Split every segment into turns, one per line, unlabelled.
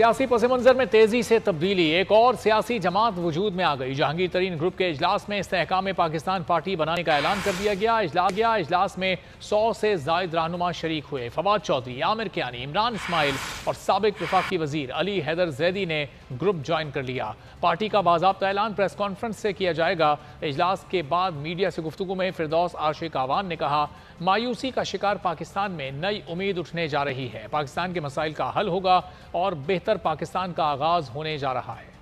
सियासी पस मंजर में तेज़ी से तब्दीली। एक और सियासी जमात वजूद में आ गई। जहांगीर तरीन ग्रुप के इजलास में इसकाम पाकिस्तान पार्टी बनाने का ऐलान कर दिया गया। इजलास गया इजलास में सौ से जायद रहनुमा शरीक हुए। फवाद चौधरी, आमिर कियानी, इमरान इसमाइल और सबक विफाकी वज़ीर अली हैदर जैदी ने ग्रुप ज्वाइन कर लिया। पार्टी का बाबा ऐलान प्रेस कॉन्फ्रेंस से किया जाएगा। इजलास के बाद मीडिया से गुफ्तु में फिरदौस आशिक आवान ने कहा, मायूसी का शिकार पाकिस्तान में नई उम्मीद उठने जा रही है। पाकिस्तान के मसाइल का हल होगा और बेहतर पाकिस्तान का आगाज़ होने जा रहा है।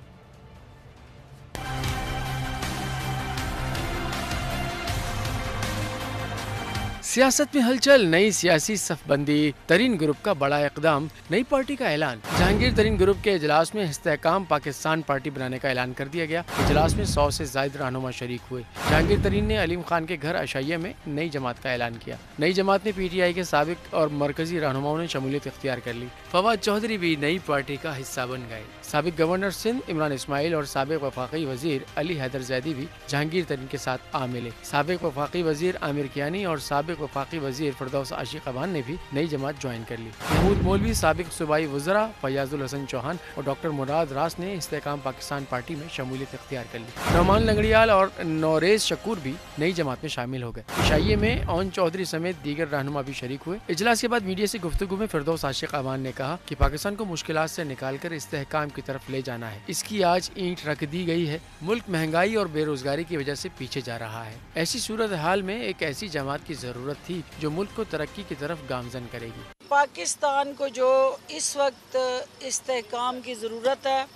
सियासत में हलचल, नई सियासी सफबंदी, तरीन ग्रुप का बड़ा इकदाम, नई पार्टी का ऐलान। जहांगीर तरीन ग्रुप के इजलास में इस्तेकाम पाकिस्तान पार्टी बनाने का ऐलान कर दिया गया। इजलास में सौ से जायद रहनुमा शरीक हुए। जहांगीर तरीन ने अलीम खान के घर अशाइया में नई जमात का ऐलान किया। नई जमात में पी टी आई के सबक और मरकजी रहनुमाओं ने शमूलियत इख्तियार कर ली। फवाद चौधरी भी नई पार्टी का हिस्सा बन गए। सबक गवर्नर सिंध इमरान इसमाइल और सबक वफाकी वज़ीर अली हैदर जैदी भी जहांगीर तरीन के साथ आ मिले। सबक वफाकी वज़ीर आमिर कियानी और सबक वफाकी वज़ीर फरदौस आशिक अबान ने भी नई जमात ज्वाइन कर ली। महमूद मौलवी, सबक सूबाई वजरा, फयाजुल हसन चौहान और डॉक्टर मुराद रास ने इस्तेकाम पाकिस्तान पार्टी में शमूलियत इख्तियार कर ली। रहमान लंगड़ियाल और नौरेज शकूर भी नई जमात में शामिल हो गए। इशाइये में ओन चौधरी समेत दीगर रहनुमा भी शरीक हुए। इजलास के बाद मीडिया से गुफ्तु में फिरदौस आशिक अबान ने कहा की पाकिस्तान को मुश्किल से निकाल कर इस्तेकाम की तरफ़ ले जाना है। इसकी आज ईंट रख दी गई है। मुल्क महँगाई और बेरोजगारी की वजह से पीछे जा रहा है। ऐसी सूरत हाल में एक ऐसी जमात की ज़रूरत थी, जो मुल्क को तरक्की की तरफ़ गामजन करेगी।
पाकिस्तान को जो इस वक्त इस्तेकाम की ज़रूरत है,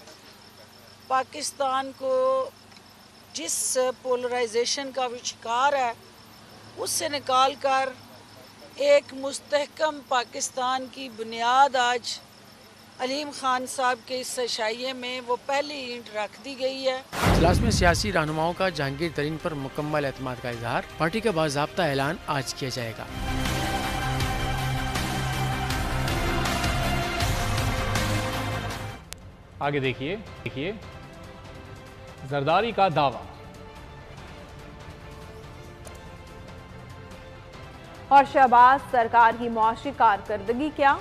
पाकिस्तान को जिस पोलराइजेशन का भी शिकार है, उससे निकाल कर एक मुस्तकम पाकिस्तान की बुनियाद आज अलीम खान साहब के इस शाइये में वो पहली ईंट रख दी गई है।
इजलास में सियासी रहनुमाओं का जहांगीर तरीन पर मुकम्मल एतमाद का इजहार पार्टी का बाबा ऐलान आज किया जाएगा।
आगे देखिए देखिए। जरदारी का दावा।
और शहबाज सरकार की मुआशी कारकर्दगी क्या?